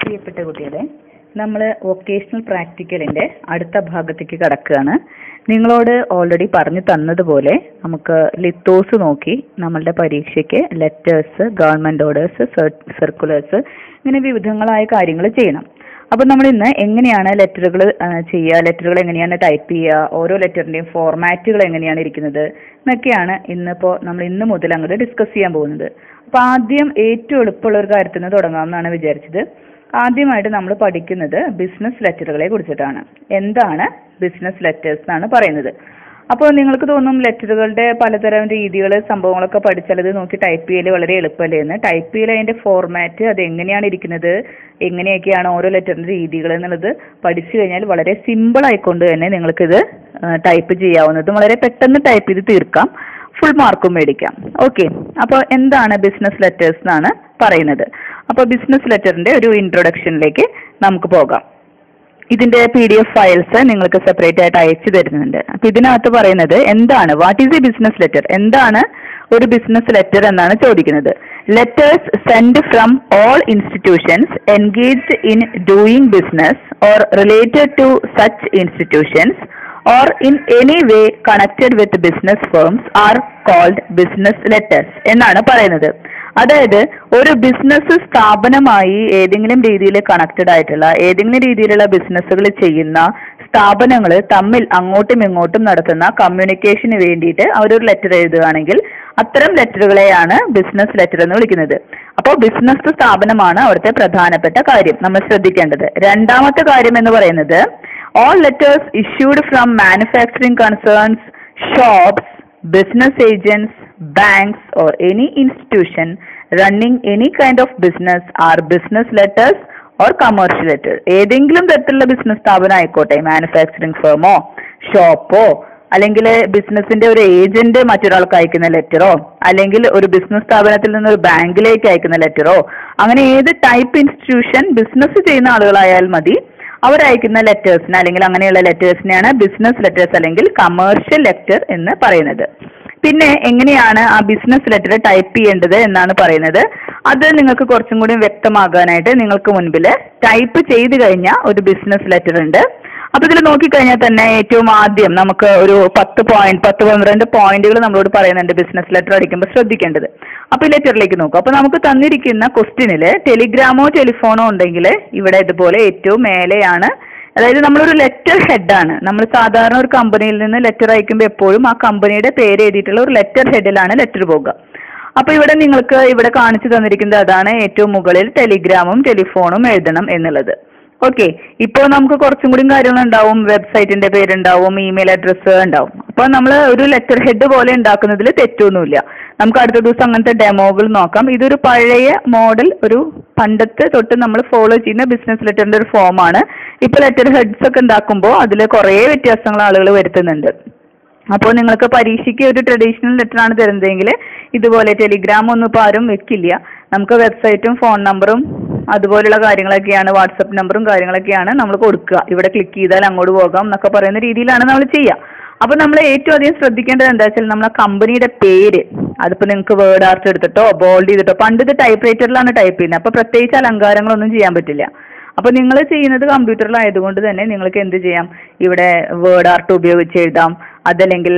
പ്രിയപ്പെട്ട കുട്ടികളെ നമ്മൾ വൊക്കേഷണൽ പ്രാക്ടിക്കലിന്റെ അടുത്ത ഭാഗത്തേക്ക് കടക്കുകയാണ്. നിങ്ങളോട് ഓൾറെഡി പറഞ്ഞു തന്നതുപോലെ നമുക്ക് ലിത്തോസ് നോക്കി നമ്മളുടെ പരീക്ഷയ്ക്ക് ലെറ്റേഴ്സ് ഗവൺമെന്റ് ഓർഡേഴ്സ് സർക്കുലേഴ്സ് ഇങ്ങനെ വിവിധങ്ങളായ കാര്യങ്ങൾ ചെയ്യണം. അപ്പം നമ്മൾ ഇന്ന് എങ്ങനെയാണ് ലെറ്ററുകൾ ചെയ്യുക ലെറ്ററുകൾ എങ്ങനെയാണ് ടൈപ്പ് ചെയ്യുക ഓരോ ലെറ്ററിന്റെയും ഫോർമാറ്റുകൾ എങ്ങനെയാണ് ഇരിക്കുന്നത് എന്നൊക്കെയാണ് ഇന്നിപ്പോൾ നമ്മൾ ഇന്ന് മുതൽ അങ്ങോട്ട് ഡിസ്കസ് ചെയ്യാൻ പോകുന്നത്. അപ്പോൾ ആദ്യം ഏറ്റവും എളുപ്പമുള്ള ഒരു കാര്യത്തിൽ നിന്ന് തുടങ്ങാമെന്നാണ് വിചാരിച്ചത്. ആദ്യമായിട്ട് നമ്മൾ പഠിക്കുന്നത് ബിസിനസ് ലെറ്ററുകളെ കുറിച്ചിട്ടാണ്. എന്താണ് ബിസിനസ് ലെറ്റേഴ്സ് എന്നാണ് പറയുന്നത്. അപ്പോൾ നിങ്ങൾക്ക് തോന്നും ലെറ്ററുകളുടെ പലതരം രീതികൾ സംഭവങ്ങളൊക്കെ പഠിച്ചാൽ അത് നോക്കി ടൈപ്പ് ചെയ്യൽ വളരെ എളുപ്പമല്ലേ എന്ന്. ടൈപ്പ് ചെയ്യൽ അതിന്റെ ഫോർമാറ്റ് അത് എങ്ങനെയാണ് ഇരിക്കുന്നത് എങ്ങനെയൊക്കെയാണ് ഓരോ ലെറ്ററിന്റെ രീതികൾ എന്നുള്ളത് പഠിച്ചു കഴിഞ്ഞാൽ വളരെ സിമ്പിൾ ആയിക്കൊണ്ട് തന്നെ നിങ്ങൾക്കിത് ടൈപ്പ് ചെയ്യാവുന്നതും വളരെ പെട്ടെന്ന് ടൈപ്പ് ചെയ്ത് തീർക്കാം. ഫുൾ മാർക്കും മേടിക്കാം. ഓക്കെ അപ്പോൾ എന്താണ് ബിസിനസ് ലെറ്റേഴ്സ് എന്നാണ് പറയുന്നത്. അപ്പോൾ ബിസിനസ് ലെറ്ററിന്റെ ഒരു ഇൻട്രൊഡക്ഷനിലേക്ക് നമുക്ക് പോകാം. ഇതിന്റെ പി ഡി എഫ് ഫയൽസ് നിങ്ങൾക്ക് സെപ്പറേറ്റ് ആയിട്ട് അയച്ചു തരുന്നുണ്ട്. അപ്പൊ ഇതിനകത്ത് പറയുന്നത് എന്താണ്? What is a business letter എന്താണ് ഒരു ബിസിനസ് ലെറ്റർ എന്നാണ് ചോദിക്കുന്നത്. Letters send from all institutions engaged in doing business or related to such institutions or in any way connected with business firms are called business letters എന്നാണ് പറയുന്നത്. അതായത് ഒരു business സ്ഥാപനമായി ഏതെങ്കിലും രീതിയിൽ കണക്റ്റഡ് ആയിട്ടുള്ള ഏതെങ്കിലും രീതിയിലുള്ള ബിസിനസ്സുകൾ ചെയ്യുന്ന സ്ഥാപനങ്ങൾ തമ്മിൽ അങ്ങോട്ടും ഇങ്ങോട്ടും നടത്തുന്ന കമ്മ്യൂണിക്കേഷന് വേണ്ടിയിട്ട് അവരൊരു ലെറ്റർ എഴുതുകയാണെങ്കിൽ അത്തരം ലെറ്ററുകളെയാണ് ബിസിനസ് ലെറ്റർ എന്ന് വിളിക്കുന്നത്. അപ്പോൾ ബിസിനസ് സ്ഥാപനമാണ് അവിടുത്തെ പ്രധാനപ്പെട്ട കാര്യം നമ്മൾ ശ്രദ്ധിക്കേണ്ടത്. രണ്ടാമത്തെ കാര്യം എന്ന് പറയുന്നത് all letters issued from manufacturing concerns, shops, business agents, banks, or any institution running any kind of business are business letters or commercial letter ഏതെങ്കിലും തരത്തിലുള്ള ബിസിനസ് സ്ഥാപനം ആയിക്കോട്ടെ മാനുഫാക്ചറിംഗ് ഫേമോ ഷോപ്പോ അല്ലെങ്കിൽ ബിസിനസിന്റെ ഒരു ഏജന്റ് മറ്റൊരാൾക്ക് അയക്കുന്ന ലെറ്ററോ അല്ലെങ്കിൽ ഒരു ബിസിനസ് സ്ഥാപനത്തിൽ നിന്ന് ഒരു ബാങ്കിലേക്ക് അയക്കുന്ന ലെറ്ററോ അങ്ങനെ ഏത് ടൈപ്പ് ഇൻസ്റ്റിറ്റ്യൂഷൻ ബിസിനസ് ചെയ്യുന്ന ആളുകളായാൽ മതി അവരയക്കുന്ന ലെറ്റേഴ്സിന് അല്ലെങ്കിൽ അങ്ങനെയുള്ള ലെറ്റേഴ്സിനെയാണ് ബിസിനസ് ലെറ്റേഴ്സ് അല്ലെങ്കിൽ കമേഴ്ഷ്യൽ ലെറ്റർ എന്ന് പറയുന്നത്. പിന്നെ എങ്ങനെയാണ് ആ ബിസിനസ് ലെറ്റർ ടൈപ്പ് ചെയ്യേണ്ടത് എന്നാണ് പറയുന്നത്. അത് നിങ്ങൾക്ക് കുറച്ചും കൂടി വ്യക്തമാകാനായിട്ട് നിങ്ങൾക്ക് മുൻപിൽ ടൈപ്പ് ചെയ്ത് കഴിഞ്ഞ ഒരു ബിസിനസ് ലെറ്റർ ഉണ്ട്. അപ്പൊ ഇതിൽ നോക്കിക്കഴിഞ്ഞാൽ തന്നെ ഏറ്റവും ആദ്യം നമുക്ക് ഒരു പത്ത് പോയിന്റ് പത്ത് പന്ത്രണ്ട് പോയിന്റുകൾ നമ്മളോട് പറയുന്നുണ്ട് ബിസിനസ് ലെറ്റർ അടിക്കുമ്പോൾ ശ്രദ്ധിക്കേണ്ടത്. അപ്പൊ ലെറ്ററിലേക്ക് നോക്കും. അപ്പൊ നമുക്ക് തന്നിരിക്കുന്ന ക്വസ്റ്റിനിൽ ടെലിഗ്രാമോ ടെലിഫോണോ ഉണ്ടെങ്കിൽ ഇവിടെ ഇതുപോലെ ഏറ്റവും മേലെയാണ്. അതായത് നമ്മളൊരു ലെറ്റർ ഹെഡാണ് നമ്മൾ സാധാരണ ഒരു കമ്പനിയിൽ നിന്ന് ലെറ്റർ അയക്കുമ്പോൾ എപ്പോഴും ആ കമ്പനിയുടെ പേര് എഴുതിയിട്ടുള്ള ഒരു ലെറ്റർ ഹെഡിലാണ് ലെറ്റർ പോകുക അപ്പൊ ഇവിടെ നിങ്ങൾക്ക് ഇവിടെ കാണിച്ചു തന്നിരിക്കുന്നത് അതാണ് ഏറ്റവും മുകളിൽ ടെലിഗ്രാമും ടെലിഫോണും എഴുതണം എന്നുള്ളത്. ഓക്കെ ഇപ്പോൾ നമുക്ക് കുറച്ചും കൂടി കാര്യങ്ങൾ ഉണ്ടാവും വെബ്സൈറ്റിന്റെ പേരുണ്ടാവും ഇമെയിൽ അഡ്രസ്സ് ഉണ്ടാവും. അപ്പോൾ നമ്മൾ ഒരു ലെറ്റർ ഹെഡ് പോലെ ഉണ്ടാക്കുന്നതിൽ തെറ്റൊന്നുമില്ല. നമുക്ക് അടുത്ത ദിവസം അങ്ങനത്തെ ഡെമോകൾ നോക്കാം. ഇതൊരു പഴയ മോഡൽ ഒരു പണ്ടത്തെ തൊട്ട് നമ്മൾ ഫോളോ ചെയ്യുന്ന ബിസിനസ് ലെറ്ററിന്റെ ഒരു ഫോമാണ് ഇപ്പോൾ ലെറ്റർ ഹെഡ്സ് ഒക്കെ ഉണ്ടാക്കുമ്പോൾ അതിൽ കുറേ വ്യത്യാസങ്ങൾ ആളുകൾ വരുത്തുന്നുണ്ട്. അപ്പോൾ നിങ്ങൾക്ക് പരീക്ഷയ്ക്ക് ഒരു ട്രഡീഷണൽ ലെറ്റർ ആണ് തരുന്നതെങ്കിൽ ഇതുപോലെ ടെലിഗ്രാം ഒന്നും ഇപ്പോൾ ആരും വെക്കില്ല. നമുക്ക് വെബ്സൈറ്റും ഫോൺ നമ്പറും അതുപോലുള്ള കാര്യങ്ങളൊക്കെയാണ് വാട്സപ്പ് നമ്പറും കാര്യങ്ങളൊക്കെയാണ് നമ്മൾ കൊടുക്കുക. ഇവിടെ ക്ലിക്ക് ചെയ്താൽ അങ്ങോട്ട് പോകാം എന്നൊക്കെ പറയുന്ന രീതിയിലാണ് നമ്മൾ ചെയ്യുക. അപ്പൊ നമ്മൾ ഏറ്റവും അധികം ശ്രദ്ധിക്കേണ്ടത് എന്താ വെച്ചാൽ നമ്മളെ കമ്പനിയുടെ പേര്. അതിപ്പോ നിങ്ങൾക്ക് വേർഡ് ആർട്ട് എടുത്തിട്ടോ ബോൾഡ് ചെയ്തിട്ടോ പണ്ട് ഇത് ടൈപ്പ് റൈറ്ററിലാണ് ടൈപ്പ് ചെയ്യുന്നത്. അപ്പൊ പ്രത്യേകിച്ച് അലങ്കാരങ്ങളൊന്നും ചെയ്യാൻ പറ്റില്ല. അപ്പൊ നിങ്ങൾ ചെയ്യുന്നത് കമ്പ്യൂട്ടറിലായതുകൊണ്ട് തന്നെ നിങ്ങൾക്ക് എന്ത് ചെയ്യാം? ഇവിടെ വേർഡ് ആർട്ട് ഉപയോഗിച്ച് എഴുതാം. അതല്ലെങ്കിൽ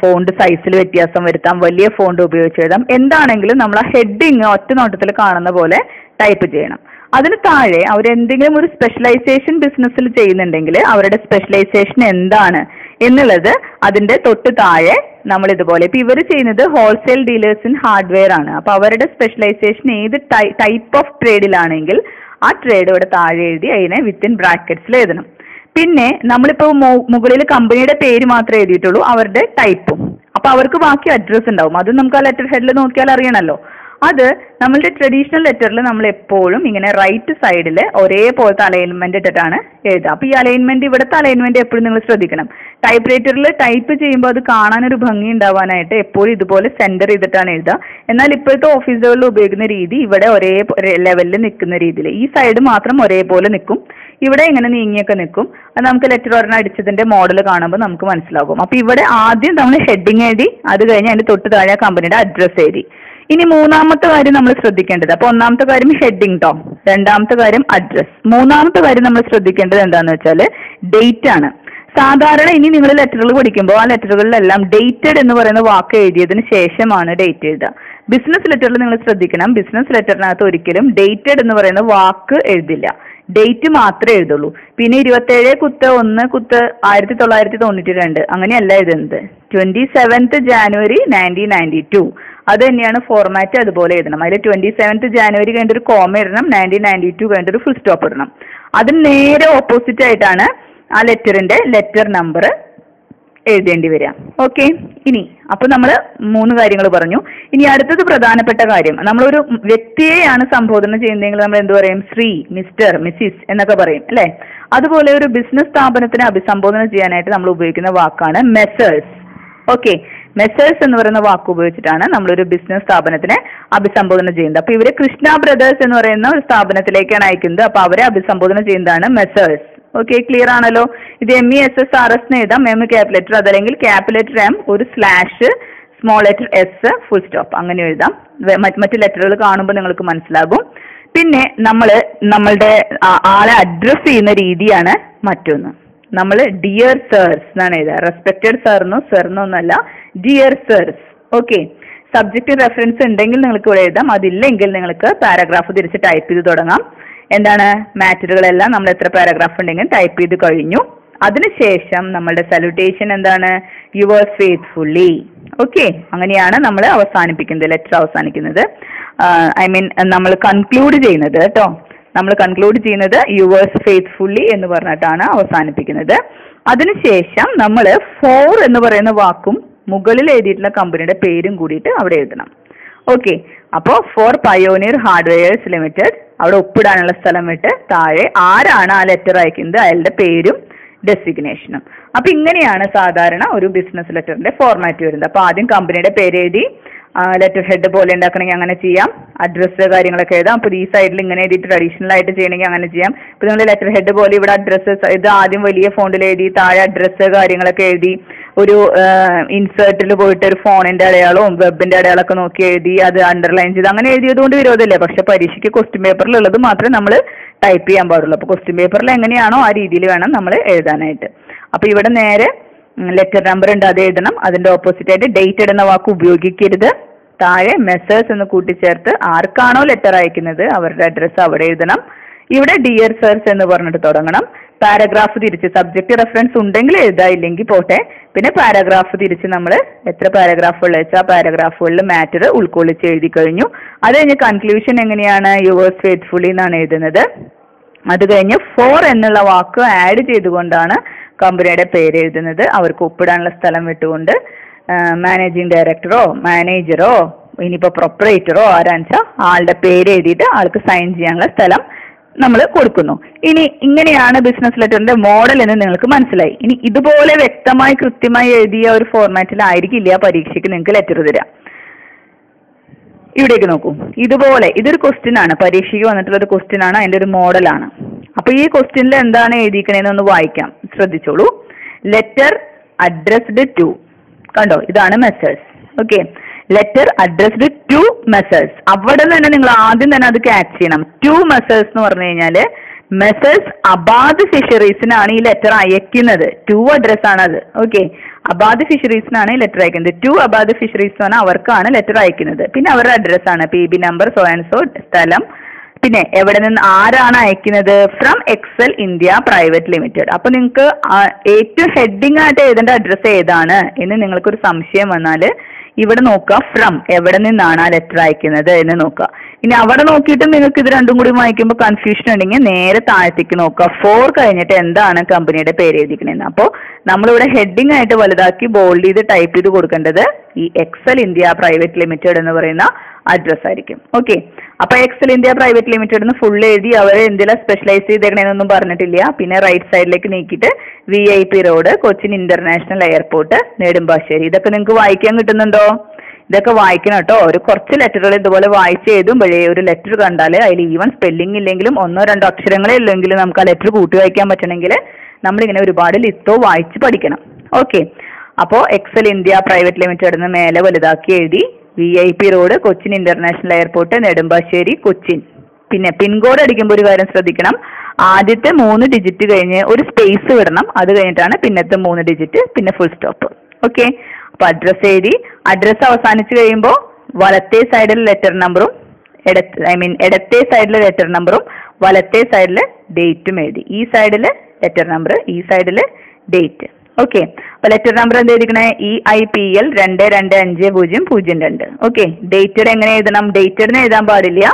ഫോണ്ട് സൈസിൽ വ്യത്യാസം വരുത്താം. വലിയ ഫോണ്ട് ഉപയോഗിച്ച് എഴുതാം. എന്താണെങ്കിലും നമ്മൾ ആ ഹെഡിങ് ഒറ്റ നോട്ടത്തിൽ കാണുന്ന പോലെ ടൈപ്പ് ചെയ്യണം. അതിന് താഴെ അവരെന്തെങ്കിലും ഒരു സ്പെഷ്യലൈസേഷൻ ബിസിനസ്സിൽ ചെയ്യുന്നുണ്ടെങ്കിൽ അവരുടെ സ്പെഷ്യലൈസേഷൻ എന്താണ് എന്നുള്ളത് അതിന്റെ തൊട്ട് താഴെ നമ്മൾ ഇതുപോലെ ഇപ്പൊ ഇവർ ചെയ്യുന്നത് ഹോൾസെയിൽ ഡീലേഴ്സ് ഇൻ ഹാർഡ്വെയർ ആണ്. അപ്പൊ അവരുടെ സ്പെഷ്യലൈസേഷൻ ഏത് ടൈപ്പ് ഓഫ് ട്രേഡിലാണെങ്കിൽ ആ ട്രേഡ് ഇവിടെ താഴെ എഴുതി അതിനെ വിത്തിൻ ബ്രാക്കറ്റ്സിൽ എഴുതണം. പിന്നെ നമ്മളിപ്പോൾ മുകളിൽ കമ്പനിയുടെ പേര് മാത്രമേ എഴുതിയിട്ടുള്ളൂ അവരുടെ ടൈപ്പും അപ്പൊ അവർക്ക് ബാക്കി അഡ്രസ്സ് ഉണ്ടാവും. അത് നമുക്ക് ആ ലെറ്റർ ഹെഡിൽ നോക്കിയാൽ അറിയണമല്ലോ അത് നമ്മളുടെ ട്രഡീഷണൽ ലെറ്ററിൽ നമ്മൾ എപ്പോഴും ഇങ്ങനെ റൈറ്റ് സൈഡിൽ ഒരേപോലത്തെ അലൈൻമെന്റ് ഇട്ടിട്ടാണ് എഴുതുക. അപ്പൊ ഈ അലൈൻമെന്റ് ഇവിടുത്തെ അലൈൻമെന്റ് എപ്പോഴും നിങ്ങൾ ശ്രദ്ധിക്കണം. ടൈപ്പ് റൈറ്ററിൽ ടൈപ്പ് ചെയ്യുമ്പോൾ അത് കാണാനൊരു ഭംഗി ഉണ്ടാവാനായിട്ട് എപ്പോഴും ഇതുപോലെ സെന്റർ ചെയ്തിട്ടാണ് എഴുതുക. എന്നാൽ ഇപ്പോഴത്തെ ഓഫീസുകളിൽ ഉപയോഗിക്കുന്ന രീതി ഇവിടെ ഒരേ ലെവലിൽ നിൽക്കുന്ന രീതിയിൽ ഈ സൈഡ് മാത്രം ഒരേപോലെ നിൽക്കും. ഇവിടെ ഇങ്ങനെ നീങ്ങിയൊക്കെ നിൽക്കും. അത് നമുക്ക് ലെറ്റർ ഒരെണ്ണം അടിച്ചതിന്റെ മോഡൽ കാണുമ്പോൾ നമുക്ക് മനസ്സിലാകും. അപ്പൊ ഇവിടെ ആദ്യം നമ്മൾ ഹെഡിങ് എഴുതി അത് കഴിഞ്ഞ് അതിന്റെ തൊട്ട് താഴെ കമ്പനിയുടെ അഡ്രസ് എഴുതി. ഇനി മൂന്നാമത്തെ കാര്യം നമ്മൾ ശ്രദ്ധിക്കേണ്ടത്. അപ്പൊ ഒന്നാമത്തെ കാര്യം ഹെഡിങ് ടോ രണ്ടാമത്തെ കാര്യം അഡ്രസ് മൂന്നാമത്തെ കാര്യം നമ്മൾ ശ്രദ്ധിക്കേണ്ടത് എന്താണെന്ന് വെച്ചാൽ ഡേറ്റ് ആണ്. സാധാരണ ഇനി നിങ്ങൾ ലെറ്ററുകൾ പഠിക്കുമ്പോൾ ആ ലെറ്ററുകളിലെല്ലാം ഡേറ്റഡ് എന്ന് പറയുന്ന വാക്ക് എഴുതിയതിന് ശേഷമാണ് ഡേറ്റ് എഴുതുക. ബിസിനസ് ലെറ്ററിൽ നിങ്ങൾ ശ്രദ്ധിക്കണം. ബിസിനസ് ലെറ്ററിനകത്ത് ഒരിക്കലും ഡേറ്റഡ് എന്ന് പറയുന്ന വാക്ക് എഴുതില്ല. ഡേറ്റ് മാത്രമേ എഴുതുള്ളൂ. പിന്നെ ഇരുപത്തേഴ് കുത്ത് ഒന്ന് കുത്ത് ആയിരത്തി തൊള്ളായിരത്തി തൊണ്ണൂറ്റി രണ്ട് അങ്ങനെയല്ല എഴുതുന്നത്. Twenty seventh January nineteen ninety two അത് തന്നെയാണ് ഫോർമാറ്റ് അതുപോലെ എഴുതണം. അതിൽ ട്വന്റി സെവൻത്ത് ജാനുവരി കഴിഞ്ഞ ഒരു കോമ ഇടണം. നയന്റീൻ നയന്റി ടു കഴിഞ്ഞ ഒരു ഫുൾ സ്റ്റോപ്പ് ഇടണം. അതിന് നേരെ ഓപ്പോസിറ്റ് ആയിട്ടാണ് ആ ലെറ്ററിന്റെ ലെറ്റർ നമ്പർ എഴുതേണ്ടി വരിക. ഓക്കെ ഇനി അപ്പൊ നമ്മൾ മൂന്ന് കാര്യങ്ങൾ പറഞ്ഞു. ഇനി അടുത്തത് പ്രധാനപ്പെട്ട കാര്യം. നമ്മളൊരു വ്യക്തിയെയാണ് സംബോധന ചെയ്യുന്നതെങ്കിൽ നമ്മൾ എന്ത് പറയും? ശ്രീ മിസ്റ്റർ മിസ്സിസ് എന്നൊക്കെ പറയും അല്ലെ? അതുപോലെ ഒരു ബിസിനസ് സ്ഥാപനത്തിനെ അഭിസംബോധന ചെയ്യാനായിട്ട് നമ്മൾ ഉപയോഗിക്കുന്ന വാക്കാണ് മെസേഴ്സ് ഓക്കെ മെസ്സേഴ്സ് എന്ന് പറയുന്ന വാക്ക് ഉപയോഗിച്ചിട്ടാണ് നമ്മൾ ഒരു ബിസിനസ് സ്ഥാപനത്തിനെ അഭിസംബോധന ചെയ്യുന്നത്. അപ്പൊ ഇവർ കൃഷ്ണ ബ്രദേഴ്സ് എന്ന് പറയുന്ന ഒരു സ്ഥാപനത്തിലേക്കാണ് അയക്കുന്നത്. അപ്പൊ അവരെ അഭിസംബോധന ചെയ്യുന്നതാണ് മെസ്സേഴ്സ് ഓക്കെ ക്ലിയർ ആണല്ലോ? ഇത് M E S S R S എഴുതാം. എം ക്യാപിലേറ്റർ അതല്ലെങ്കിൽ ക്യാപിലേറ്റർ എം ഒരു slash small letter S full stop അങ്ങനെ എഴുതാം. മറ്റ് മറ്റ് ലെറ്ററുകൾ കാണുമ്പോൾ നിങ്ങൾക്ക് മനസ്സിലാകും. പിന്നെ നമ്മൾ നമ്മളുടെ ആളെ അഡ്രസ് ചെയ്യുന്ന രീതിയാണ് മറ്റൊന്ന്. നമ്മൾ ഡിയർ സേഴ്സ് എന്നാണ് എഴുതുക. റെസ്പെക്റ്റഡ് സാറിനോ സെറിനോ ഒന്നല്ല dear sirs okay subject reference ഉണ്ടെങ്കിൽ നിങ്ങൾക്ക് ഇവിടെ എഴുതാം. അതില്ലെങ്കിൽ നിങ്ങൾക്ക് പാരഗ്രാഫ് തിരിച്ച് ടൈപ്പ് ചെയ്ത് തുടങ്ങാം. എന്താണ്? മാറ്ററുകളെല്ലാം നമ്മൾ എത്ര പാരഗ്രാഫ് ഉണ്ടെങ്കിൽ ടൈപ്പ് ചെയ്ത് കഴിഞ്ഞു. അതിനുശേഷം നമ്മളുടെ സല്യൂട്ടേഷൻ എന്താണ്? യുവേഴ്സ് ഫെയ്ത്ത്ഫുള്ളി ഓക്കെ അങ്ങനെയാണ് നമ്മൾ അവസാനിപ്പിക്കുന്നത് ലെറ്റർ അവസാനിക്കുന്നത്. ഐ മീൻ നമ്മൾ കൺക്ലൂഡ് ചെയ്യുന്നത് കേട്ടോ. നമ്മൾ കൺക്ലൂഡ് ചെയ്യുന്നത് യുവേഴ്സ് ഫെയ്ത്ത്ഫുള്ളി എന്ന് പറഞ്ഞിട്ടാണ് അവസാനിപ്പിക്കുന്നത്. അതിനുശേഷം നമ്മൾ ഫോർ എന്ന് പറയുന്ന വാക്കും മുകളിൽ എഴുതിയിട്ടുള്ള കമ്പനിയുടെ പേരും കൂടിയിട്ട് അവിടെ എഴുതണം. ഓക്കെ അപ്പോൾ ഫോർ പയോനിയർ ഹാർഡ്വെയേഴ്സ് ലിമിറ്റഡ് അവിടെ ഒപ്പിടാനുള്ള സ്ഥലം വിട്ട് താഴെ ആരാണ് ആ ലെറ്റർ അയക്കുന്നത് അയാളുടെ പേരും ഡെസിഗ്നേഷനും അപ്പൊ ഇങ്ങനെയാണ് സാധാരണ ഒരു ബിസിനസ് ലെറ്ററിന്റെ ഫോർമാറ്റ് വരുന്നത്. അപ്പൊ ആദ്യം കമ്പനിയുടെ പേര് എഴുതി ലെറ്റർ ഹെഡ് പോലെ ഉണ്ടാക്കണമെങ്കിൽ അങ്ങനെ ചെയ്യാം. അഡ്രസ്സ് കാര്യങ്ങളൊക്കെ എഴുതാം. അപ്പൊ ഈ സൈഡിൽ ഇങ്ങനെ എഴുതിയിട്ട് ട്രഡീഷണൽ ആയിട്ട് ചെയ്യണമെങ്കിൽ അങ്ങനെ ചെയ്യാം. ഇപ്പൊ നിങ്ങൾ ലെറ്റർ ഹെഡ് പോലെ ഇവിടെ അഡ്രസ്സ് ഇത് ആദ്യം വലിയ ഫോണ്ടിൽ എഴുതി താഴെ അഡ്രസ്സ് കാര്യങ്ങളൊക്കെ എഴുതി ഒരു ഇൻസേർട്ടിൽ പോയിട്ട് ഒരു ഫോണിന്റെ അടയാളവും വെബിന്റെ അടയാളമൊക്കെ നോക്കി എഴുതി അത് അണ്ടർലൈൻ ചെയ്ത് അങ്ങനെ എഴുതിയത് കൊണ്ട് വിരോധമില്ല. പക്ഷെ പരീക്ഷയ്ക്ക് ക്വസ്റ്റ്യൻ പേപ്പറിൽ ഉള്ളത് മാത്രമേ നമ്മൾ ടൈപ്പ് ചെയ്യാൻ പാടുള്ളൂ. അപ്പൊ ക്വസ്റ്റ്യൻ പേപ്പറിൽ എങ്ങനെയാണോ ആ രീതിയിൽ വേണം നമ്മൾ എഴുതാനായിട്ട്. അപ്പൊ ഇവിടെ നേരെ ലെറ്റർ നമ്പർ ഉണ്ട് അത് എഴുതണം. അതിന്റെ ഓപ്പോസിറ്റ് ആയിട്ട് ഡേറ്റ് ഇടുന്ന വാക്ക് ഉപയോഗിക്കരുത്. താഴെ മെസ്സേഴ്സ് എന്ന് കൂട്ടിച്ചേർത്ത് ആർക്കാണോ ലെറ്റർ അയക്കുന്നത് അവരുടെ അഡ്രസ്സ് അവിടെ എഴുതണം. ഇവിടെ ഡിയർ സേഴ്സ് എന്ന് പറഞ്ഞിട്ട് തുടങ്ങണം. പാരഗ്രാഫ് തിരിച്ച് സബ്ജക്റ്റ് റെഫറൻസ് ഉണ്ടെങ്കിൽ എഴുതാ ഇല്ലെങ്കിൽ പോട്ടെ. പിന്നെ പാരഗ്രാഫ് തിരിച്ച് നമ്മൾ എത്ര പാരഗ്രാഫുകൾ വെച്ചാൽ പാരഗ്രാഫുകളിൽ മാറ്റർ ഉൾക്കൊള്ളിച്ച് എഴുതി കഴിഞ്ഞു. അത് കഴിഞ്ഞ് കൺക്ലൂഷൻ എങ്ങനെയാണ്? യുവേഴ്സ് ഫെയ്ത്ത്ഫുള്ളി എന്നാണ് എഴുതുന്നത്. അത് കഴിഞ്ഞ് ഫോർ എന്നുള്ള വാക്ക് ആഡ് ചെയ്തുകൊണ്ടാണ് കമ്പനിയുടെ പേര് എഴുതുന്നത്. അവർക്ക് ഒപ്പിടാനുള്ള സ്ഥലം വിട്ടുകൊണ്ട്. മാനേജിങ് ഡയറക്ടറോ മാനേജറോ ഇനിയിപ്പോ പ്രൊപ്പറേറ്ററോ ആരാന്ന് വെച്ചാൽ ആളുടെ പേര് എഴുതിയിട്ട് ആൾക്ക് സൈൻ ചെയ്യാനുള്ള സ്ഥലം നമ്മൾ കൊടുക്കുന്നു. ഇനി ഇങ്ങനെയാണ് ബിസിനസ് ലെറ്ററിന്റെ മോഡൽ എന്ന് നിങ്ങൾക്ക് മനസ്സിലായി. ഇനി ഇതുപോലെ വ്യക്തമായി കൃത്യമായി എഴുതിയ ഒരു ഫോർമാറ്റിലായിരിക്കില്ല പരീക്ഷയ്ക്ക് നിങ്ങൾക്ക് ലെറ്റർ തരാം ഇവിടേക്ക് നോക്കൂ. ഇതുപോലെ ഇതൊരു ക്വസ്റ്റ്യൻ ആണ്. പരീക്ഷയ്ക്ക് വന്നിട്ടുള്ള ഒരു ക്വസ്റ്റ്യൻ ആണ് അതിന്റെ ഒരു മോഡലാണ് അപ്പൊ ഈ ക്വസ്റ്റ്യനിൽ എന്താണ് എഴുതിക്കണേന്ന് ഒന്ന് വായിക്കാം. ശ്രദ്ധിച്ചോളൂ. ലെറ്റർ അഡ്രസ്ഡ് ടു കണ്ടോ? ഇതാണ് Messrs okay letter addressed to Messrs അവിടെ തന്നെ നിങ്ങൾ ആദ്യം തന്നെ അത് ക്യാച്ച് ചെയ്യണം. ടു മെസ്സേഴ്സ് എന്ന് പറഞ്ഞു കഴിഞ്ഞാൽ മെസ്സേഴ്സ് അബാദ് ഫിഷറീസിനാണ് ഈ ലെറ്റർ അയക്കുന്നത്. ടു അഡ്രസ് ആണ് അത്. ഓക്കെ അബാദ് ഫിഷറീസിനാണ് ഈ ലെറ്റർ അയക്കുന്നത്. ടു അബാദ് ഫിഷറീസ് എന്ന് പറഞ്ഞാൽ അവർക്കാണ് ലെറ്റർ അയക്കുന്നത്. പിന്നെ അവരുടെ അഡ്രസ് ആണ്. P B number so and so സ്ഥലം പിന്നെ എവിടെ നിന്ന് ആരാണ് അയക്കുന്നത്? From Excel India Private Limited അപ്പൊ നിങ്ങൾക്ക് ഏറ്റവും ഹെഡിങ് ആയിട്ട് എഴുതേണ്ട അഡ്രസ്സ് ഏതാണ്? എന്ന് നിങ്ങൾക്കൊരു സംശയം വന്നാൽ ഇവിടെ നോക്കുക. ഫ്രം എവിടെ നിന്നാണ് ആ ലെറ്റർ അയക്കുന്നത് എന്ന് നോക്കുക. ഇനി അവിടെ നോക്കിയിട്ട് നിങ്ങൾക്ക് ഇത് രണ്ടും കൂടി വായിക്കുമ്പോൾ കൺഫ്യൂഷൻ ഉണ്ടെങ്കിൽ നേരെ താഴത്തേക്ക് നോക്കുക. ഫോർ കഴിഞ്ഞിട്ട് എന്താണ് കമ്പനിയുടെ പേര് എഴുതിക്കണേന്ന് അപ്പോൾ നമ്മളിവിടെ ഹെഡിങ് ആയിട്ട് വലുതാക്കി ബോൾഡ് ചെയ്ത് ടൈപ്പ് ചെയ്ത് കൊടുക്കേണ്ടത് ഈ എക്സൽ ഇന്ത്യ പ്രൈവറ്റ് ലിമിറ്റഡ് എന്ന് പറയുന്ന അഡ്രസ് ആയിരിക്കും. ഓക്കെ അപ്പൊ എക്സൽ ഇന്ത്യ പ്രൈവറ്റ് ലിമിറ്റഡ് എന്ന് ഫുൾ എഴുതി അവർ എന്തിലാ സ്പെഷ്യലൈസ് ചെയ്തേക്കണേന്നൊന്നും പറഞ്ഞിട്ടില്ല. പിന്നെ റൈറ്റ് സൈഡിലേക്ക് നീക്കിയിട്ട് V I P Road Cochin International Airport Nedumbassery. ഇതൊക്കെ നിങ്ങൾക്ക് വായിക്കാൻ കിട്ടുന്നുണ്ടോ? ഇതൊക്കെ വായിക്കണം കേട്ടോ. ഒരു കുറച്ച് ലെറ്ററുകൾ ഇതുപോലെ വായിച്ച് എഴുതുമ്പോഴേ ഒരു ലെറ്റർ കണ്ടാൽ അതിൽ ഈവൻ സ്പെല്ലിംഗ് ഇല്ലെങ്കിലും ഒന്നോ രണ്ടോ അക്ഷരങ്ങളെ ഇല്ലെങ്കിലും നമുക്ക് ആ ലെറ്റർ കൂട്ടി വായിക്കാൻ പറ്റണമെങ്കിൽ നമ്മളിങ്ങനെ ഒരുപാട് ലിസ്റ്റോ വായിച്ച് പഠിക്കണം. ഓക്കെ അപ്പോൾ എക്സൽ ഇന്ത്യ പ്രൈവറ്റ് ലിമിറ്റഡ് എന്ന് മേലെ വലുതാക്കി എഴുതി V I P Road Cochin International Airport Nedumbassery Cochin. പിന്നെ പിൻകോഡ് അടിക്കുമ്പോൾ ഒരു കാര്യം ശ്രദ്ധിക്കണം. ആദ്യത്തെ മൂന്ന് ഡിജിറ്റ് കഴിഞ്ഞ് ഒരു സ്പേസ് വിടണം. അത് കഴിഞ്ഞിട്ടാണ് പിന്നത്തെ മൂന്ന് ഡിജിറ്റ് പിന്നെ ഫുൾ സ്റ്റോപ്പ് ഓക്കെ അപ്പൊ അഡ്രസ്സ് എഴുതി. അഡ്രസ്സ് അവസാനിച്ച് കഴിയുമ്പോൾ വലത്തെ സൈഡിൽ ലെറ്റർ നമ്പറും ഐ മീൻ ഇടത്തെ സൈഡിൽ ലെറ്റർ നമ്പറും വലത്തെ സൈഡിൽ ഡേറ്റും എഴുതി. ഈ സൈഡിൽ ലെറ്റർ നമ്പർ ഈ സൈഡിൽ ഡേറ്റ് ഓക്കെ അപ്പൊ ലെറ്റർ നമ്പർ എന്ത് ഇ ഐ പി എൽ രണ്ട് രണ്ട് അഞ്ച് പൂജ്യം പൂജ്യം രണ്ട്. ഓക്കെ ഡേറ്റഡ് എങ്ങനെ എഴുതണം? ഡേറ്റഡിന് എഴുതാൻ പാടില്ല.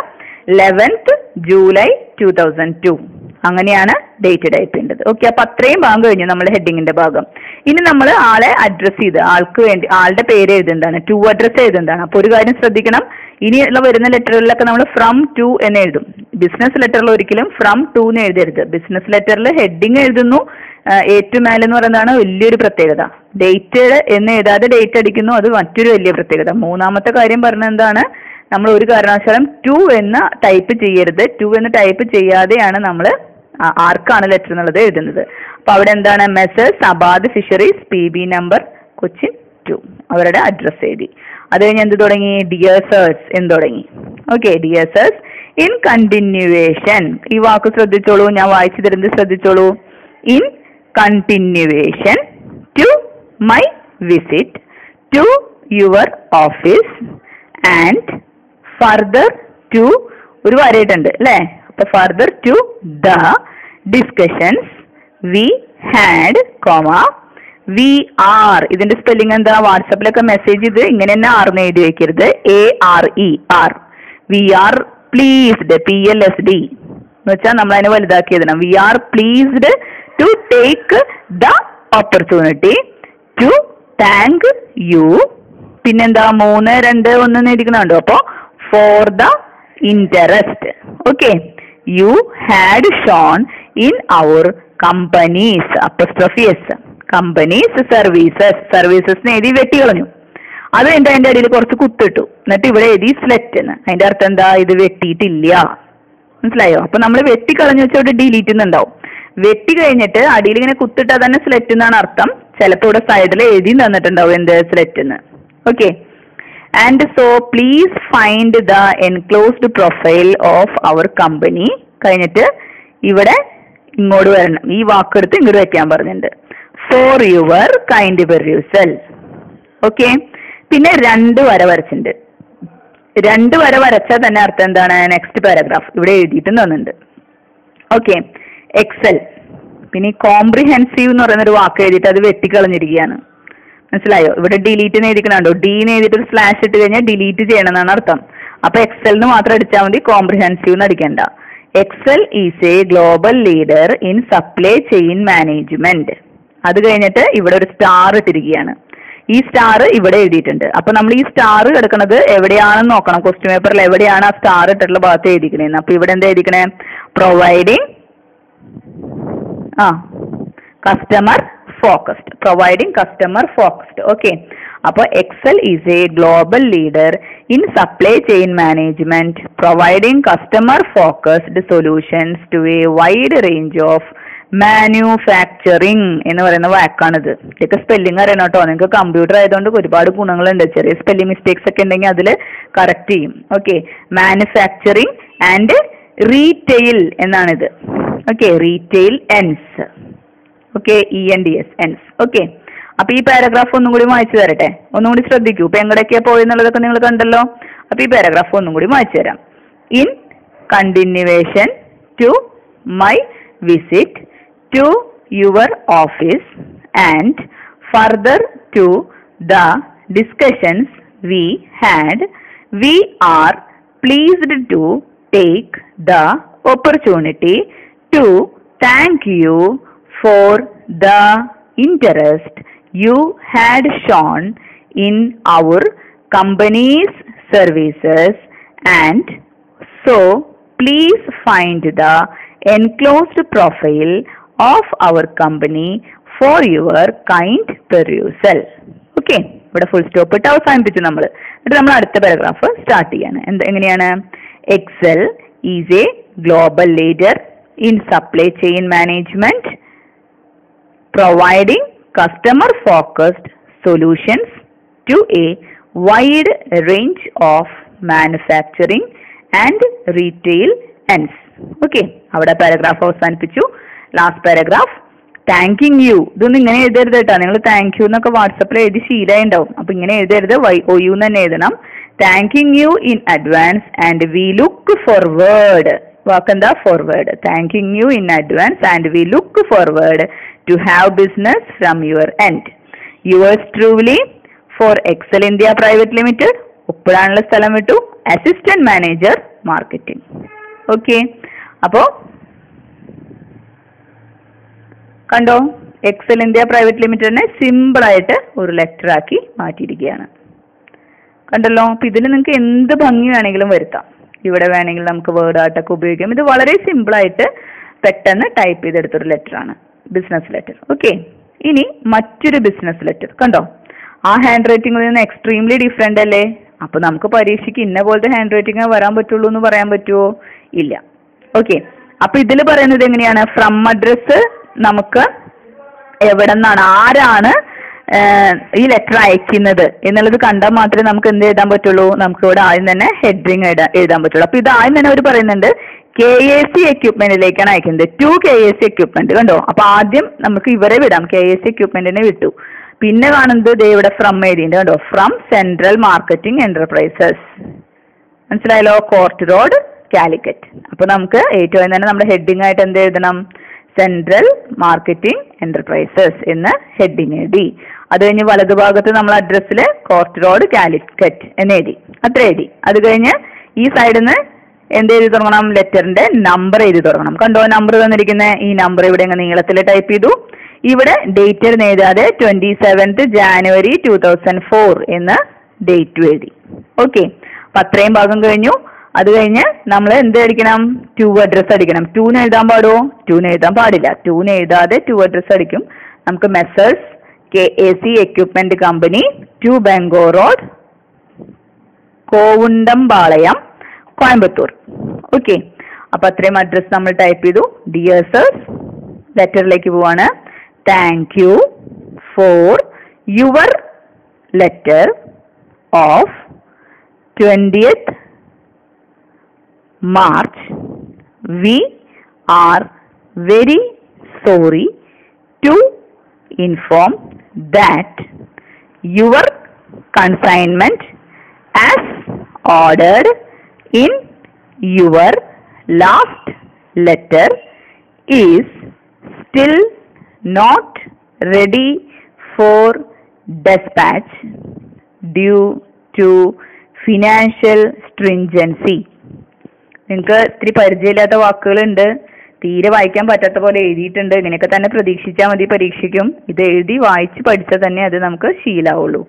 Eleventh July two thousand two അങ്ങനെയാണ് ഡേറ്റഡ് ടൈപ്പ് ഓക്കെ അപ്പൊ അത്രയും ഭാഗം കഴിഞ്ഞു നമ്മൾ ഹെഡിങ്ങിന്റെ ഭാഗം. ഇനി നമ്മൾ ആളെ അഡ്രസ്സ് ചെയ്ത് ആൾക്ക് വേണ്ടി ആളുടെ പേര് എഴുതുന്നതാണ്. To address എഴുതുന്നതാണ്. അപ്പൊ ഒരു കാര്യം ശ്രദ്ധിക്കണം. ഇനിയുള്ള വരുന്ന ലെറ്ററുകളിലൊക്കെ നമ്മൾ ഫ്രം ടു എന്ന് എഴുതും. ബിസിനസ് ലെറ്ററിൽ ഒരിക്കലും ഫ്രം ടു എന്ന് എഴുതരുത്. ബിസിനസ് ലെറ്ററിൽ ഹെഡിങ് എഴുതുന്നു. ഏറ്റവും മേലെ എന്ന് പറയുന്നതാണ് വലിയൊരു പ്രത്യേകത. ഡേറ്റ് എന്ന് എഴുതാതെ ഡേറ്റ് അടിക്കുന്നു അത് മറ്റൊരു വലിയ പ്രത്യേകത. മൂന്നാമത്തെ കാര്യം പറഞ്ഞത് എന്താണ്? നമ്മൾ ഒരു കാരണവശാലും ടു എന്ന് ടൈപ്പ് ചെയ്യരുത്. ടു എന്ന് ടൈപ്പ് ചെയ്യാതെയാണ് നമ്മൾ ആർക്കാണ് ലെറ്റർ എന്നുള്ളത് എഴുതുന്നത്. അപ്പൊ അവിടെ എന്താണ്? Messrs Abad Fisheries P B number Cochin two അവരുടെ അഡ്രസ് എഴുതി. അത് കഴിഞ്ഞ് എന്ത് തുടങ്ങി? ഡിയേഴ്സേഴ്സ് എന്ന് തുടങ്ങി. ഓക്കെ ഡിയേഴ്സേഴ്സ് ഇൻ കണ്ടിന്യൂവേഷൻ ഈ വാക്ക് ശ്രദ്ധിച്ചോളൂ ഞാൻ വായിച്ചു തരുന്നത് ശ്രദ്ധിച്ചോളൂ. In continuation to my visit to your office and further to ഒരു വരയിട്ടുണ്ട് അല്ലേ? അപ്പൊ further to the discussions we had comma we are ഇതിന്റെ സ്പെല്ലിംഗ് എന്താ? വാട്സപ്പിലൊക്കെ മെസ്സേജ് ചെയ്ത് ഇങ്ങനെ തന്നെ ആർന്ന് എഴുതി വെക്കരുത്. A R E R V R pleased P L S D എന്ന് വെച്ചാൽ നമ്മൾ അതിനെ വലുതാക്കി എഴുതണം we are pleased to take the opportunity to thank you പിന്നെന്താ? മൂന്ന് രണ്ട് ഒന്ന് എഴുതിക്കണുണ്ടോ. അപ്പോ for the interest okay you had shown in our companies apostrophe s companies services സർവീസസിന് എഴുതി വെട്ടി കളഞ്ഞു അത് കഴിഞ്ഞിട്ട് അതിന്റെ അടിയിൽ കുറച്ച് കുത്തിട്ടു. എന്നിട്ട് ഇവിടെ എഴുതി സ്ലെറ്റ് എന്ന് അതിന്റെ അർത്ഥം എന്താ? ഇത് വെട്ടിയിട്ടില്ല. മനസ്സിലായോ? അപ്പൊ നമ്മൾ വെട്ടിക്കളഞ്ഞു വെച്ചാൽ ഇവിടെ ഡിലീറ്റ് എന്നുണ്ടാവും വെട്ടി കഴിഞ്ഞിട്ട് അടിയിൽ ഇങ്ങനെ കുത്തിട്ടാൽ തന്നെ സ്ലെറ്റ് എന്നാണ് അർത്ഥം. ചിലപ്പോൾ ഇവിടെ സൈഡിൽ എഴുതി തന്നിട്ടുണ്ടാവും എന്ത് സ്ലെറ്റ് എന്ന് okay and so please find the enclosed profile of our company കഴിഞ്ഞിട്ട് ഇവിടെ ഇങ്ങോട്ട് വരണം. ഈ വാക്കെടുത്ത് ഇങ്ങോട്ട് വെക്കാൻ പറഞ്ഞിട്ടുണ്ട്. For your kind perusal okay പിന്നെ രണ്ട് വര വരച്ചിട്ടുണ്ട്. രണ്ട് വര വരച്ചാൽ തന്നെ അർത്ഥം എന്താണ്? നെക്സ്റ്റ് പാരഗ്രാഫ് ഇവിടെ എഴുതിയിട്ടും തന്നിട്ടുണ്ട്. ഓക്കെ എക്സൽ പിന്നെ കോംപ്രിഹെൻസീവ് എന്ന് പറയുന്ന ഒരു വാക്ക് എഴുതിയിട്ട് അത് വെട്ടിക്കളഞ്ഞിരിക്കുകയാണ്. മനസ്സിലായോ? ഇവിടെ ഡിലീറ്റ് എഴുതിക്കണുണ്ടോ? ഡി എഴുതിയിട്ട് ഒരു സ്ലാഷ് ഇട്ട് കഴിഞ്ഞാൽ ഡിലീറ്റ് ചെയ്യണം എന്നാണ് അർത്ഥം. അപ്പൊ എക്സെല്ലിന് മാത്രം അടിച്ചാൽ മതി കോംപ്രിഹെൻസീവ് എന്ന് അടിക്കണ്ട. Excel is a global leader in supply chain management അത് കഴിഞ്ഞിട്ട് ഇവിടെ ഒരു സ്റ്റാർ ഇട്ടിരിക്കുകയാണ്. ഈ സ്റ്റാർ ഇവിടെ എഴുതിയിട്ടുണ്ട്. അപ്പൊ നമ്മൾ ഈ സ്റ്റാർ കിടക്കുന്നത് എവിടെയാണെന്ന് നോക്കണം. ക്വസ്റ്റ്യൻ പേപ്പറിൽ എവിടെയാണ് ആ സ്റ്റാർ ഇട്ടിട്ടുള്ള ഭാഗത്ത് എഴുതിക്കണേന്ന് അപ്പൊ ഇവിടെ എന്താ എഴുതിക്കണേ പ്രൊവൈഡിങ് ആ. Customer focused providing customer focused okay അപ്പോൾ Excel is a global leader in supply chain management providing customer focused solutions to a wide range of manufacturing എന്ന് പറയുന്ന വാക്കാണിത്. ഇതൊക്കെ സ്പെല്ലിംഗ് അറിയണം കേട്ടോ നിങ്ങൾക്ക് കമ്പ്യൂട്ടർ ആയതുകൊണ്ട് ഒരുപാട് ഗുണങ്ങളുണ്ട്. ചെറിയ സ്പെല്ലിംഗ് മിസ്റ്റേക്സ് ഒക്കെ ഉണ്ടെങ്കിൽ അതിൽ കറക്റ്റ് ചെയ്യും. Okay manufacturing and retail എന്നാണിത്. Okay retail ends okay E N D S ends okay അപ്പൊ ഈ പാരഗ്രാഫ് ഒന്നും കൂടി വായിച്ചു തരട്ടെ? ഒന്നും കൂടി ശ്രദ്ധിക്കൂ. ഇപ്പൊ എങ്ങടൊക്കെയാ പോയെന്നുള്ളതൊക്കെ നിങ്ങൾ കണ്ടല്ലോ. അപ്പൊ ഈ പാരഗ്രാഫ് ഒന്നും കൂടി വായിച്ചു തരാം. In continuation to my visit to your office and further to the discussions we had we are pleased to take the opportunity to thank you for the interest you had shown in our company's services and so please find the enclosed profile of our company for your kind perusal okay ഇവിടെ full stop ഇട്ട് അവസാനിപ്പിച്ചു നമ്മൾ എന്നിട്ട് നമ്മൾ അടുത്ത paragraph start ചെയ്യാണ് എന്ത് എങ്ങനെയാണ് Excel is a global leader In supply chain management providing customer focused solutions to a wide range of manufacturing and retail ends okay അവിടെ പാരഗ്രാഫ് അവസാനിപ്പിച്ചു. ലാസ്റ്റ് പാരഗ്രാഫ് താങ്കിങ് യു ഇതൊന്നും ഇങ്ങനെ എഴുതരുത് കേട്ടോ. നിങ്ങൾ താങ്ക് യു എന്നൊക്കെ വാട്സപ്പിൽ എഴുതി ശീലമായി ഉണ്ടാവും അപ്പൊ ഇങ്ങനെ എഴുതരുത്. വൈ ഒ യു എന്ന് തന്നെ എഴുതണം. Thanking you in advance and we look forward വാക്കെന്താ forward thanking you in advance and we look forward to have business from your end yours truly for Excel India private limited ഉപ്പിടാനുള്ള സ്ഥലം വിട്ടു. Assistant manager marketing okay അപ്പോ കണ്ടോ? Excel India private ലിമിറ്റഡിനെ simple ആയിട്ട് ഒരു letter ആക്കി മാറ്റിയിരിക്കുകയാണ്. കണ്ടല്ലോ? അപ്പൊ ഇതിൽ നിങ്ങൾക്ക് എന്ത് ഭംഗി വേണമെങ്കിലും വരുത്താം. ഇവിടെ വേണമെങ്കിൽ നമുക്ക് വേർഡ് ആർട്ടൊക്കെ ഉപയോഗിക്കാം. ഇത് വളരെ സിമ്പിൾ ആയിട്ട് പെട്ടെന്ന് ടൈപ്പ് ചെയ്തെടുത്തൊരു ലെറ്റർ ആണ്. ബിസിനസ് ലെറ്റർ ഓക്കെ ഇനി മറ്റൊരു ബിസിനസ് ലെറ്റർ കണ്ടോ? ആ ഹാൻഡ് റൈറ്റിംഗിൽ നിന്ന് എക്സ്ട്രീംലി ഡിഫറെന്റ് അല്ലേ? അപ്പൊ നമുക്ക് പരീക്ഷയ്ക്ക് ഇന്ന പോലത്തെ ഹാൻഡ് റൈറ്റിംഗ് വരാൻ പറ്റുള്ളൂ എന്ന് പറയാൻ പറ്റുമോ ഇല്ല. ഓക്കെ അപ്പൊ ഇതിൽ പറയുന്നത് എങ്ങനെയാണ്? ഫ്രം അഡ്രസ് നമുക്ക് എവിടെ നിന്നാണ് ആരാണ് ഈ ലെറ്റർ അയക്കുന്നത് എന്നുള്ളത് കണ്ടാൽ മാത്രമേ നമുക്ക് എന്ത് എഴുതാൻ പറ്റുള്ളൂ? നമുക്ക് ഇവിടെ ആദ്യം തന്നെ ഹെഡ്രിങ് എഴുതാൻ പറ്റുള്ളൂ. അപ്പൊ ഇത് ആദ്യം തന്നെ അവർ പറയുന്നുണ്ട് കെ എ സി എക്യുപ്മെന്റിലേക്കാണ് അയക്കുന്നത്. To K A C equipment കണ്ടോ? അപ്പൊ ആദ്യം നമുക്ക് ഇവരെ വിടാം. കെ എ സി എക്യുപ്മെന്റിനെ വിട്ടു. പിന്നെ കാണുന്നത് ദേ ഇവിടെ ഫ്രം എഴുതിയിട്ടുണ്ട് കണ്ടോ? ഫ്രം സെൻട്രൽ മാർക്കറ്റിംഗ് എന്റർപ്രൈസസ് മനസ്സിലായല്ലോ? കോർട്ട് റോഡ് കാലിക്കറ്റ് അപ്പൊ നമുക്ക് ഏറ്റവും തന്നെ നമ്മുടെ ഹെഡിങ് ആയിട്ട് എന്ത് എഴുതണം? സെൻട്രൽ മാർക്കറ്റിംഗ് എന്റർപ്രൈസസ് എന്ന് ഹെഡിങ് എഴുതി. അത് കഴിഞ്ഞ് വലതുഭാഗത്ത് നമ്മൾ അഡ്രസ്സിൽ കോസ്റ്റ് റോഡ് കാലിക്കറ്റ് എന്ന് എഴുതി. അത്ര എഴുതി. അത് കഴിഞ്ഞ് ഈ സൈഡിൽ നിന്ന് എന്ത് എഴുതി തുടങ്ങണം? ലെറ്ററിന്റെ നമ്പർ എഴുതി തുടങ്ങണം. കണ്ടോ നമ്പർ തന്നിരിക്കുന്ന? ഈ നമ്പർ ഇവിടെ അങ്ങ് നീളത്തിൽ ടൈപ്പ് ചെയ്തു. ഇവിടെ ഡേറ്റ് എന്ന് എഴുതാതെ twenty seventh January two thousand four എന്ന് ഡേറ്റ് എഴുതി. ഓക്കെ അപ്പൊ അത്രയും ഭാഗം കഴിഞ്ഞു. അത് കഴിഞ്ഞ് നമ്മൾ എന്ത് അടിക്കണം? ടു അഡ്രസ് അടിക്കണം. ടൂന്ന് എഴുതാൻ പാടുമോ ടൂന്ന് എഴുതാൻ പാടില്ല. ടൂന്ന് എഴുതാതെ ടു അഡ്രസ് അടിക്കും. നമുക്ക് messrs K A C equipment company to ബാങ്കോ road Kavundampalayam Coimbatore. Okay അപ്പൊ അത്രയും അഡ്രസ് നമ്മൾ ടൈപ്പ് ചെയ്തു. ഡിയർ സേഴ്സ് ലെറ്ററിലേക്ക് പോവാണ്. Thank you for your letter of twentieth March we are very sorry to inform that your consignment as ordered in your last letter is still not ready for dispatch due to financial stringency. നിങ്ങൾക്ക് ഇത്തിരി പരിചയമില്ലാത്ത വാക്കുകളുണ്ട് തീരെ വായിക്കാൻ പറ്റാത്ത പോലെ എഴുതിയിട്ടുണ്ട്. ഇങ്ങനെയൊക്കെ തന്നെ പ്രതീക്ഷിച്ചാൽ മതി പരീക്ഷയ്ക്കും. ഇത് എഴുതി വായിച്ച് പഠിച്ചാൽ തന്നെ അത് നമുക്ക് ശീലാവുള്ളൂ.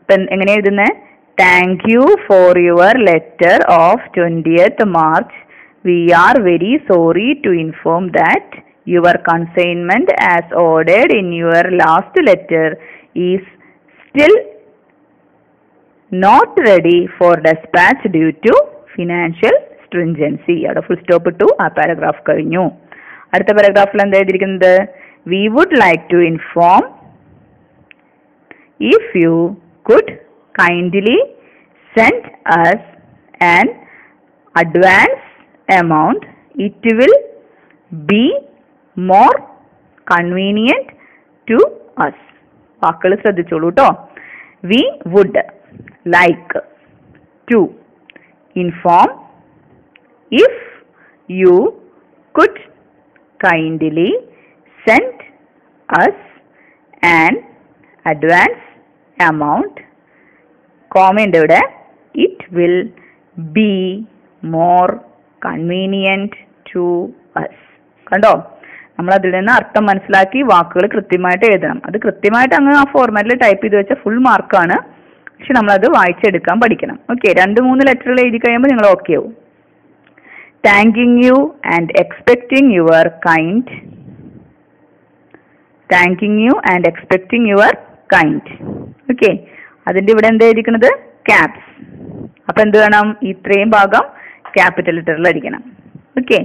അപ്പൊ എങ്ങനെ എഴുതുന്നത് thank you for your letter of twentieth March we are very sorry to inform that your consignment as ordered in your last letter is still not ready for despatch due to financial stringency അവിടെ full stop ഇട്ടു ആ paragraph കഴിഞ്ഞു. അടുത്ത പാരഗ്രാഫിൽ എന്താ എഴുതിയിരിക്കുന്നത്? We would like to inform if you could kindly send us an advance amount it will be more convenient to us വാക്കുകൾ ശ്രദ്ധിച്ചോളൂ കേട്ടോ we would like to inform if you could kindly send us an advance amount കോമയുണ്ട് ഇവിടെ it will be more convenient to us കണ്ടോ? നമ്മൾ അതിൽ നിന്ന് അർത്ഥം മനസ്സിലാക്കി വാക്കുകൾ കൃത്യമായിട്ട് എഴുതണം. അത് കൃത്യമായിട്ട് അങ്ങ് ആ ഫോർമാറ്റിൽ ടൈപ്പ് ചെയ്ത് വെച്ച ഫുൾ മാർക്കാണ് പക്ഷെ നമ്മളത് വായിച്ചെടുക്കാൻ പഠിക്കണം. ഓക്കെ രണ്ട് മൂന്ന് ലെറ്ററുകൾ എഴുതി കഴിയുമ്പോൾ നിങ്ങൾ ഓക്കെ ആവും. Thanking you and expecting your kind thanking you and expecting your kind okay അതിന്റെ ഇവിടെ എന്താ ഇരിക്കുന്നത്? ക്യാപ്സ് അപ്പൊ എന്ത് വേണം? ഇത്രയും ഭാഗം ക്യാപിറ്റൽ ലെറ്ററിൽ അടിക്കണം. ഓക്കെ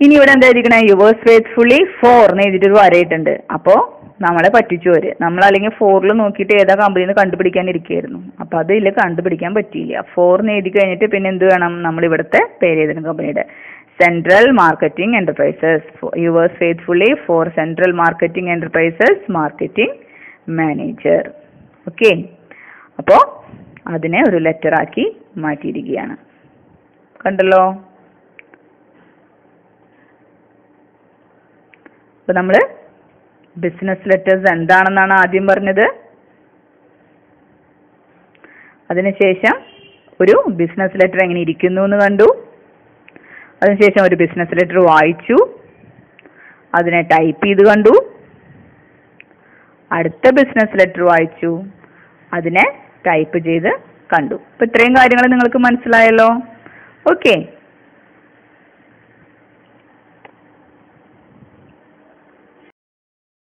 ഇനി ഇവിടെ എന്താ ഇരിക്കണേ? യുവേഴ്സ് ഫേത്ത്ഫുള്ളി ഫോർ എന്ന് എഴുതിയിട്ടൊരു വരയിട്ടുണ്ട് അപ്പോ നമ്മളെ പറ്റിച്ചു അവർ. നമ്മൾ അല്ലെങ്കിൽ ഫോറിൽ നോക്കിയിട്ട് ഏതാ കമ്പനി എന്ന് കണ്ടുപിടിക്കാൻ ഇരിക്കുകയായിരുന്നു അപ്പൊ അത് ഇതിൽ കണ്ടുപിടിക്കാൻ പറ്റിയില്ല. ഫോറിന് എഴുതി കഴിഞ്ഞിട്ട് പിന്നെ എന്ത് വേണം? നമ്മൾ ഇവിടുത്തെ പേര് എഴുതണം കമ്പനിയുടെ central marketing enterprises yours faithfully for central marketing enterprises marketing manager okay അപ്പോ അതിനെ ഒരു ലെറ്റർ ആക്കി മാറ്റിയിരിക്കുകയാണ്. കണ്ടല്ലോ? അപ്പൊ നമ്മൾ ബിസിനസ് ലെറ്റേഴ്സ് എന്താണെന്നാണ് ആദ്യം പറഞ്ഞത്? അതിനുശേഷം ഒരു ബിസിനസ് ലെറ്റർ എങ്ങനെ ഇരിക്കുന്നു എന്ന് കണ്ടു. അതിനുശേഷം ഒരു ബിസിനസ് ലെറ്റർ വായിച്ചു. അതിനെ ടൈപ്പ് ചെയ്ത് കണ്ടു. അടുത്ത ബിസിനസ് ലെറ്റർ വായിച്ചു. അതിനെ ടൈപ്പ് ചെയ്ത് കണ്ടു. അപ്പൊ ഇത്രയും കാര്യങ്ങൾ നിങ്ങൾക്ക് മനസ്സിലായല്ലോ? ഓക്കെ.